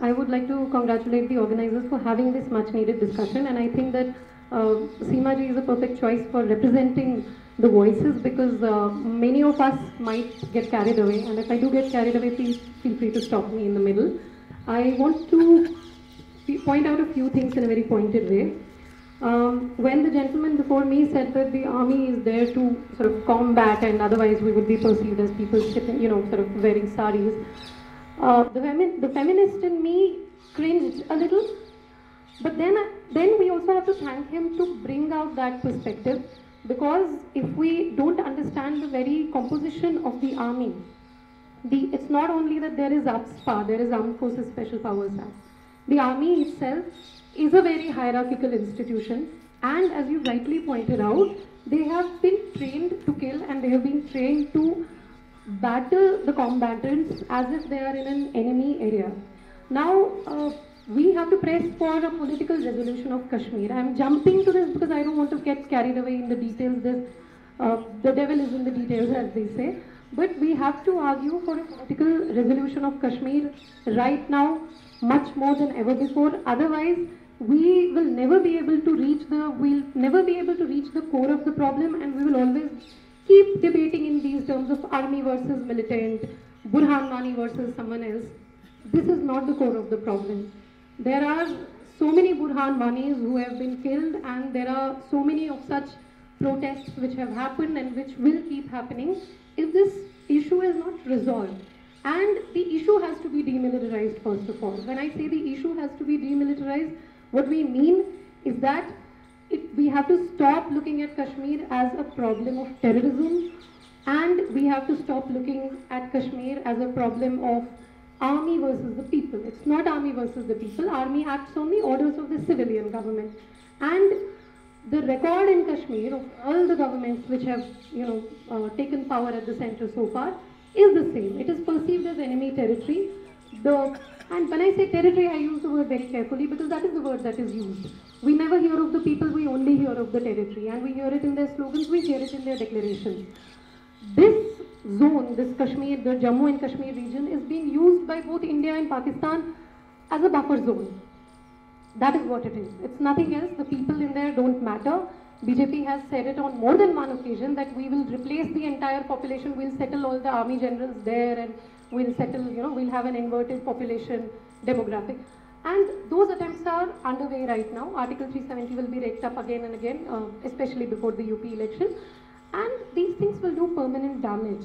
I would like to congratulate the organizers for having this much needed discussion and I think that uh, Seema ji is a perfect choice for representing the voices because uh, many of us might get carried away and if I do get carried away please feel free to stop me in the middle. I want to point out a few things in a very pointed way. Um, when the gentleman before me said that the army is there to sort of combat and otherwise we would be perceived as people you know, sort of wearing saris, uh, the, the feminist in me cringed a little. But then, then we also have to thank him to bring out that perspective because if we don't understand the very composition of the army, the, it's not only that there is AFSPA, there is Armed Forces Special Powers Act. The army itself is a very hierarchical institution and as you rightly pointed out, they have been trained to kill and they have been trained to battle the combatants as if they are in an enemy area. Now, uh, we have to press for a political resolution of Kashmir. I'm jumping to this because I don't want to get carried away in the details. This, uh, the devil is in the details, as they say. But we have to argue for a political resolution of Kashmir right now, much more than ever before. Otherwise, we will never be able to reach the we'll never be able to reach the core of the problem, and we will always keep debating in these terms of army versus militant, Burhan Wani versus someone else. This is not the core of the problem. There are so many Burhan Wanis who have been killed, and there are so many of such protests which have happened and which will keep happening if this issue is not resolved. And the issue has to be demilitarized, first of all. When I say the issue has to be demilitarized, what we mean is that it, we have to stop looking at Kashmir as a problem of terrorism and we have to stop looking at Kashmir as a problem of army versus the people. It's not army versus the people. Army acts on the orders of the civilian government. And the record in Kashmir of all the governments which have, you know, uh, taken power at the center so far is the same. It is perceived as enemy territory. The and when I say territory, I use the word very carefully because that is the word that is used. We never hear of the people, we only hear of the territory. And we hear it in their slogans, we hear it in their declarations. This zone, this Kashmir, the Jammu and Kashmir region is being used by both India and Pakistan as a buffer zone. That is what it is. It's nothing else. The people in there don't matter. BJP has said it on more than one occasion that we will replace the entire population, we'll settle all the army generals there and we'll settle, you know, we'll have an inverted population demographic. And those attempts are underway right now. Article 370 will be raked up again and again, uh, especially before the UP election. And these things will do permanent damage.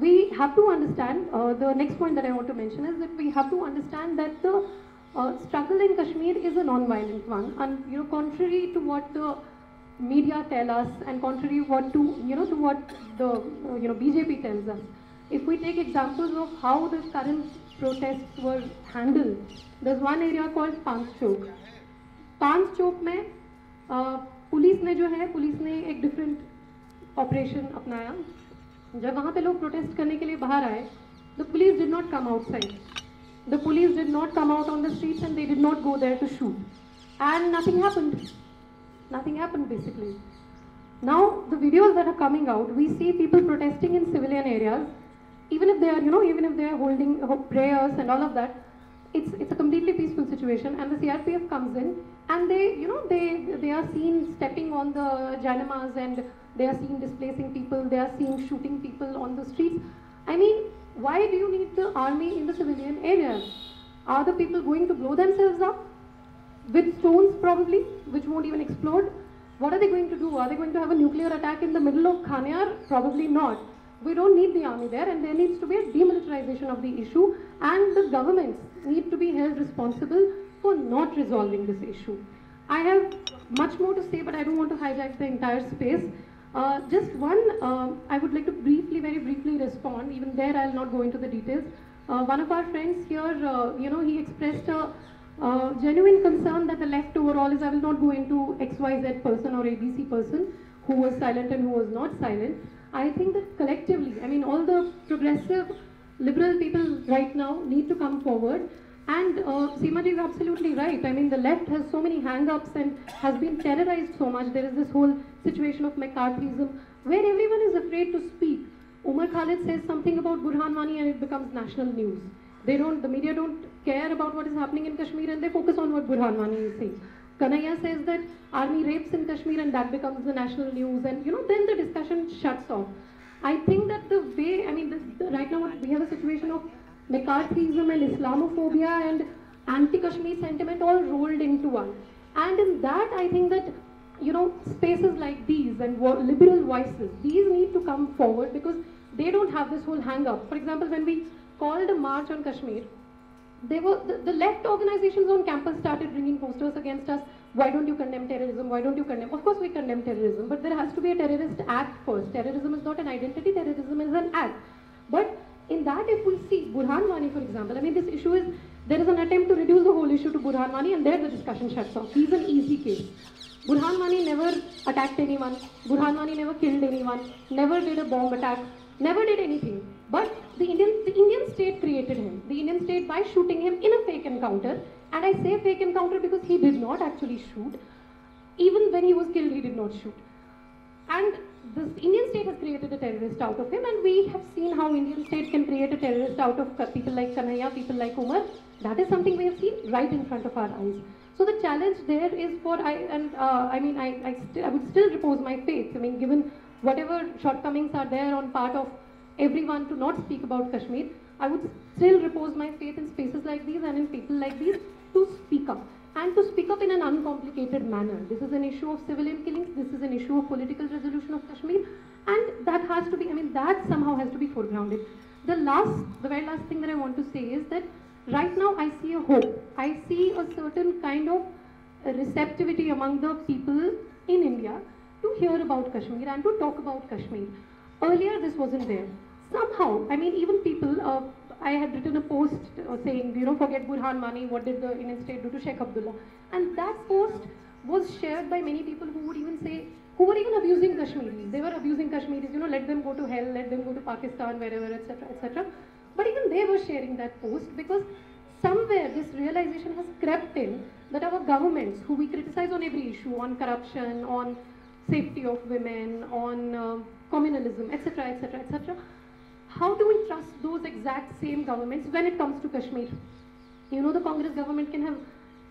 We have to understand, uh, the next point that I want to mention is that we have to understand that the uh, struggle in Kashmir is a non-violent one. And, you know, contrary to what the media tell us and contrary what to, you know, to what the, uh, you know, BJP tells us. If we take examples of how the current protests were handled, there's one area called Panch Chowk. Panch Chowk में police ने जो है police ने एक different operation अपनाया जब वहाँ पे लोग प्रोटेस्ट करने के लिए बाहर आए the police did not come outside the police did not come out on the streets and they did not go there to shoot and nothing happened nothing happened basically. Now the videos that are coming out, we see people protesting in civilian areas, even if they are, you know, even if they are holding prayers and all of that, it's it's a completely peaceful situation. And the CRPF comes in and they, you know, they they are seen stepping on the janamas and they are seen displacing people, they are seen shooting people on the streets. I mean, why do you need the army in the civilian areas? Are the people going to blow themselves up? with stones probably, which won't even explode. What are they going to do? Are they going to have a nuclear attack in the middle of Khanyar? Probably not. We don't need the army there and there needs to be a demilitarization of the issue and the governments need to be held responsible for not resolving this issue. I have much more to say but I don't want to hijack the entire space. Uh, just one, uh, I would like to briefly, very briefly respond. Even there I'll not go into the details. Uh, one of our friends here, uh, you know, he expressed a uh, genuine concern that the left overall is, I will not go into XYZ person or ABC person who was silent and who was not silent. I think that collectively, I mean, all the progressive liberal people right now need to come forward. And uh, Seema is absolutely right. I mean, the left has so many hang-ups and has been terrorized so much. There is this whole situation of McCarthyism where everyone is afraid to speak. Umar Khalid says something about Burhan Wani and it becomes national news. They don't, the media don't care about what is happening in Kashmir and they focus on what Burhan Wani is saying. Kanhaiya says that army rapes in Kashmir and that becomes the national news and you know then the discussion shuts off. I think that the way, I mean, this, the, right now we have a situation of McCarthyism and Islamophobia and anti-Kashmir sentiment all rolled into one. And in that, I think that, you know, spaces like these and liberal voices, these need to come forward because they don't have this whole hang-up. For example, when we called a march on Kashmir, they were the, the, left organizations on campus started bringing posters against us. Why don't you condemn terrorism? Why don't you condemn? Of course, we condemn terrorism, but there has to be a terrorist act first. Terrorism is not an identity. Terrorism is an act. But in that, if we see Burhan Wani, for example, I mean, this issue is there is an attempt to reduce the whole issue to Burhan Wani, and there the discussion shuts off. He's an easy case. Burhan Wani never attacked anyone. Burhan Wani never killed anyone. Never did a bomb attack. Never did anything. But the Indian, the Indian state created him. The Indian state by shooting him in a fake encounter. And I say fake encounter because he did not actually shoot. Even when he was killed, he did not shoot. And the Indian state has created a terrorist out of him, and we have seen how Indian state can create a terrorist out of people like Kanhaiya, people like Umar. That is something we have seen right in front of our eyes. So the challenge there is for I and uh, I mean I I, I would still repose my faith. I mean given whatever shortcomings are there on part of everyone to not speak about Kashmir, I would still repose my faith in spaces like these and in people like these to speak up and to speak up in an uncomplicated manner. This is an issue of civilian killings, this is an issue of political resolution of Kashmir and that has to be, I mean that somehow has to be foregrounded. The last, the very last thing that I want to say is that right now I see a hope. I see a certain kind of receptivity among the people in India to hear about Kashmir and to talk about Kashmir. Earlier this wasn't there somehow, I mean, even people, uh, I had written a post uh, saying, you know, forget Burhan Wani, what did the Indian state do to Sheikh Abdullah? And that post was shared by many people who would even say, who were even abusing Kashmiris. They were abusing Kashmiris, you know, let them go to hell, let them go to Pakistan, wherever, etc., etc. But even they were sharing that post because somewhere this realization has crept in that our governments, who we criticize on every issue, on corruption, on safety of women, on uh, communalism, etc., etc., etc., how do we trust those exact same governments when it comes to Kashmir? You know, the Congress government can have,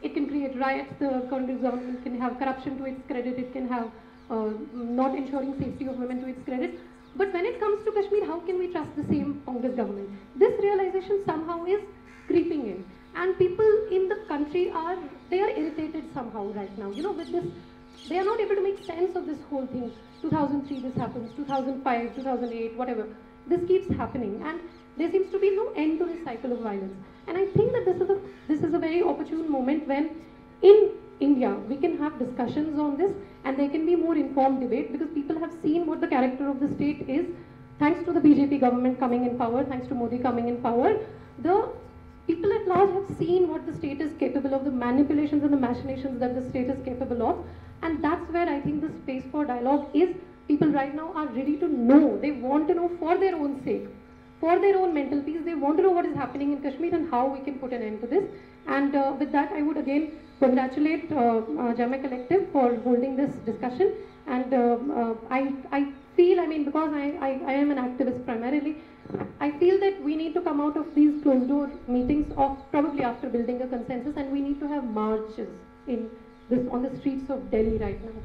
it can create riots, the Congress government can have corruption to its credit, it can have uh, not ensuring safety of women to its credit. But when it comes to Kashmir, how can we trust the same Congress government? This realization somehow is creeping in. And people in the country are, they are irritated somehow right now. You know, with this, they are not able to make sense of this whole thing. 2003 this happens, 2005, 2008, whatever this keeps happening and there seems to be no end to this cycle of violence. And I think that this is a this is a very opportune moment when in India we can have discussions on this and there can be more informed debate because people have seen what the character of the state is thanks to the BJP government coming in power, thanks to Modi coming in power. The people at large have seen what the state is capable of, the manipulations and the machinations that the state is capable of. And that's where I think the space for dialogue is people right now are ready to know. They want to know for their own sake, for their own mental peace. They want to know what is happening in Kashmir and how we can put an end to this. And uh, with that, I would again congratulate uh, uh, Jamia Collective for holding this discussion. And uh, uh, I, I feel, I mean, because I, I, I am an activist primarily, I feel that we need to come out of these closed door meetings of probably after building a consensus and we need to have marches in this on the streets of Delhi right now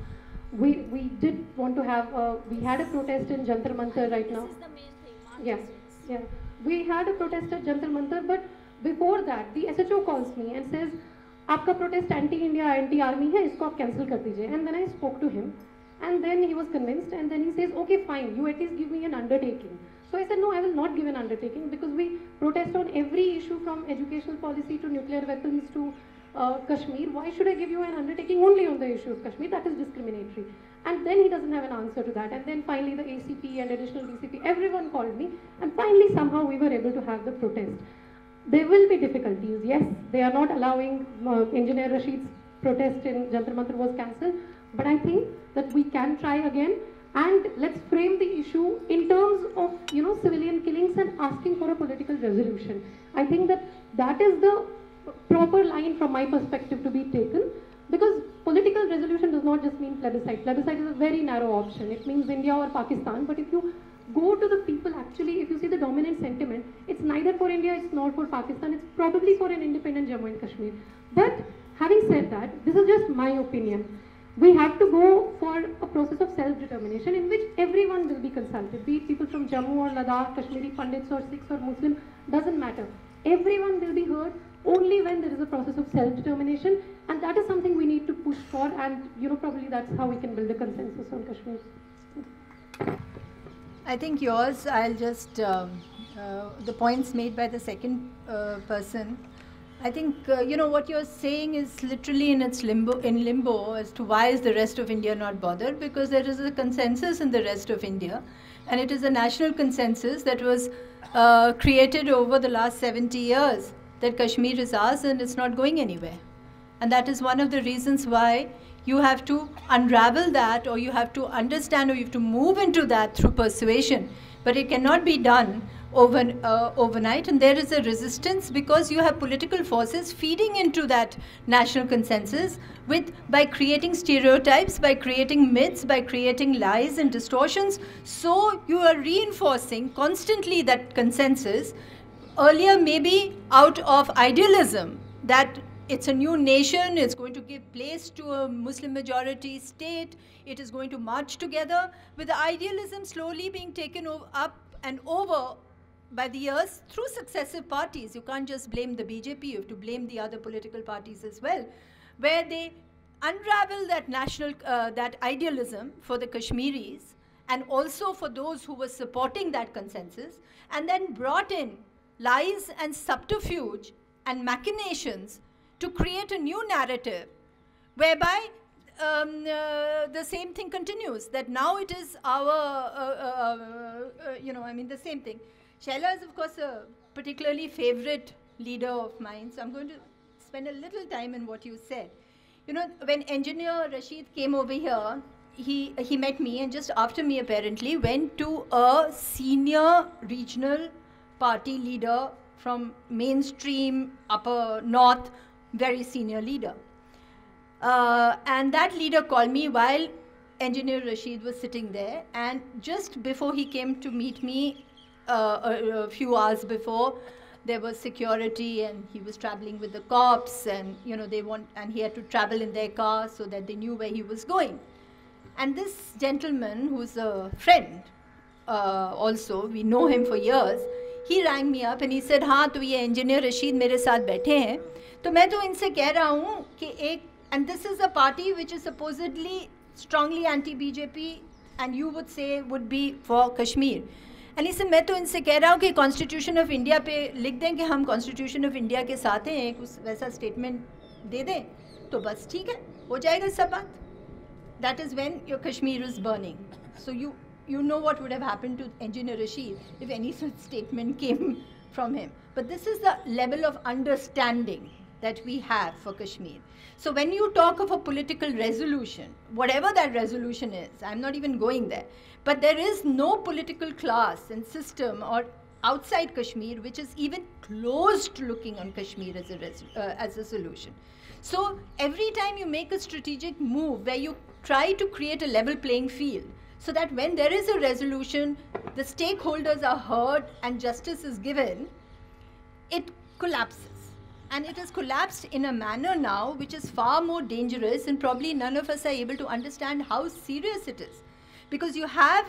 we we did want to have a, we had a protest in Jantar Mantar right now. Yeah, yeah. We had a protest at Jantar Mantar, but before that, the SHO calls me and says, "आपका protest anti-India, anti-army है, इसको आप cancel कर दीजिए." And then I spoke to him, and then he was convinced, and then he says, "Okay, fine, you at least give me an undertaking." So I said, no, I will not give an undertaking because we protest on every issue from educational policy to nuclear weapons to Uh, Kashmir, why should I give you an undertaking only on the issue of Kashmir? That is discriminatory. And then he doesn't have an answer to that. And then finally the ACP and additional DCP, everyone called me. And finally somehow we were able to have the protest. There will be difficulties. Yes, they are not allowing uh, Engineer Rashid's protest in Jantar Mantar was cancelled. But I think that we can try again and let's frame the issue in terms of you know civilian killings and asking for a political resolution. I think that that is the proper line from my perspective to be taken because political resolution does not just mean plebiscite. Plebiscite is a very narrow option. It means India or Pakistan. But if you go to the people actually, if you see the dominant sentiment, it's neither for India, it's nor for Pakistan, it's probably for an independent Jammu and Kashmir. But having said that, this is just my opinion. We have to go for a process of self-determination in which everyone will be consulted, be it people from Jammu or Ladakh, Kashmiri Pandits or Sikhs or Muslim, doesn't matter. Everyone will be heard only when there is a process of self-determination and that is something we need to push for and you know probably that's how we can build a consensus on Kashmir. I think yours, I'll just, um, uh, the points made by the second uh, person, I think, uh, you know, what you're saying is literally in its limbo, in limbo as to why is the rest of India not bothered, because there is a consensus in the rest of India, and it is a national consensus that was uh, created over the last 70 years that Kashmir is ours and it's not going anywhere. And that is one of the reasons why you have to unravel that or you have to understand or you have to move into that through persuasion. But it cannot be done over, uh, overnight and there is a resistance because you have political forces feeding into that national consensus with by creating stereotypes by creating myths by creating lies and distortions so you are reinforcing constantly that consensus earlier maybe out of idealism that it's a new nation, it's going to give place to a Muslim majority state, it is going to march together, with the idealism slowly being taken up and over by the years through successive parties. You can't just blame the BJP, you have to blame the other political parties as well, where they unravel that national, uh, that idealism for the Kashmiris and also for those who were supporting that consensus, and then brought in lies and subterfuge and machinations to create a new narrative whereby um, uh, the same thing continues that now it is our, uh, uh, uh, you know, I mean, the same thing. Shehla is, of course, a particularly favorite leader of mine, so I'm going to spend a little time in what you said. You know, when engineer Rashid came over here, he, he met me and just after me apparently went to a senior regional party leader from mainstream upper north very senior leader. Uh, and that leader called me while engineer Rashid was sitting there. And just before he came to meet me, uh, a, a, few hours before, there was security and he was traveling with the cops and, you know, they want, and he had to travel in their car so that they knew where he was going. And this gentleman, who's a friend uh, also, we know him for years, he rang me up and he said, हाँ तो ये engineer Rashid मेरे साथ बैठे हैं। तो मैं तो इनसे कह रहा हूँ कि एक and this is a party which is supposedly strongly anti BJP and you would say would be for Kashmir and इससे मैं तो इनसे कह रहा हूँ कि कॉन्स्टिट्यूशन ऑफ़ इंडिया पे लिख दें कि हम कॉन्स्टिट्यूशन ऑफ़ इंडिया के साथ हैं एक उस वैसा स्टेटमेंट दे दें तो बस ठीक है हो जाएगा सब बात। That is when your Kashmir is burning so you you know what would have happened to engineer Rashid if any such statement came from him. But this is the level of understanding that we have for Kashmir. So when you talk of a political resolution, whatever that resolution is, I'm not even going there, but there is no political class and system or outside Kashmir which is even close to looking on Kashmir as a, uh, as a solution. So every time you make a strategic move where you try to create a level playing field, so that when there is a resolution, the stakeholders are heard and justice is given, it collapses. And it has collapsed in a manner now which is far more dangerous and probably none of us are able to understand how serious it is. Because you have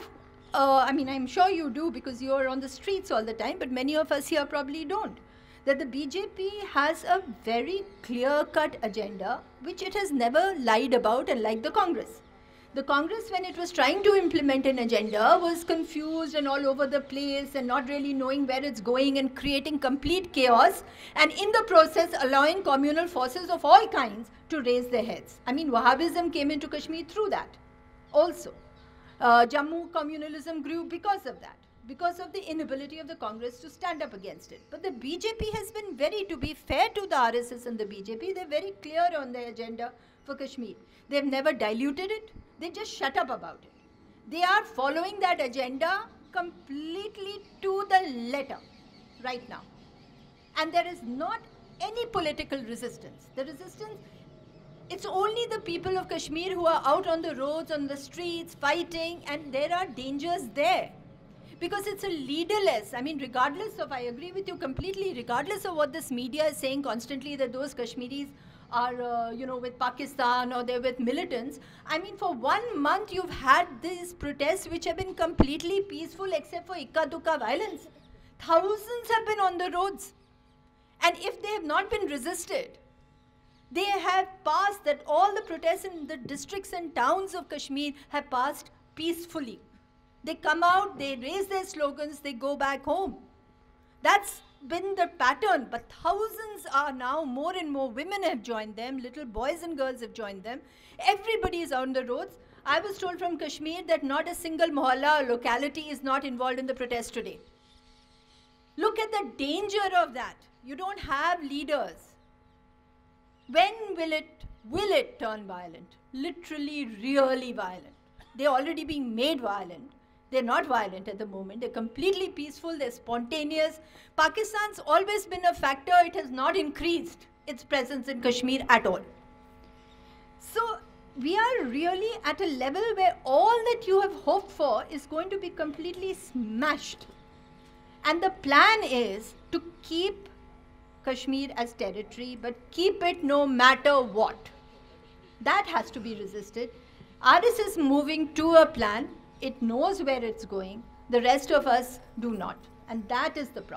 uh, i mean i'm sure you do because you're on the streets all the time but many of us here probably don't that the bjp has a very clear cut agenda which it has never lied about unlike the congress the Congress, when it was trying to implement an agenda, was confused and all over the place and not really knowing where it's going and creating complete chaos and in the process allowing communal forces of all kinds to raise their heads. I mean, Wahhabism came into Kashmir through that also. Uh, Jammu communalism grew because of that, because of the inability of the Congress to stand up against it. But the BJP has been very, to be fair to the RSS and the BJP, they're very clear on their agenda for Kashmir. They've never diluted it. They just shut up about it. They are following that agenda completely to the letter right now. And there is not any political resistance. The resistance, it's only the people of Kashmir who are out on the roads, on the streets, fighting, and there are dangers there. because it's a leaderless. I mean, regardless of, I agree with you completely, regardless of what this media is saying constantly that those Kashmiris are, uh, you know, with Pakistan or they're with militants. I mean, for one month you've had these protests which have been completely peaceful except for ikka dukka violence. Thousands have been on the roads. And if they have not been resisted, they have passed that all the protests in the districts and towns of Kashmir have passed peacefully. They come out, they raise their slogans, they go back home. That's been the pattern, but thousands are now, more and more women have joined them, little boys and girls have joined them. Everybody is on the roads. I was told from Kashmir that not a single mohalla or locality is not involved in the protest today. Look at the danger of that. You don't have leaders. When will it will it turn violent? Literally, really violent. They're already being made violent. They're not violent at the moment. They're completely peaceful. They're spontaneous. Pakistan's always been a factor. It has not increased its presence in Kashmir at all. So we are really at a level where all that you have hoped for is going to be completely smashed. And the plan is to keep Kashmir as territory, but keep it no matter what. That has to be resisted. RS is moving to a plan. It knows where it's going. The rest of us do not. And that is the problem.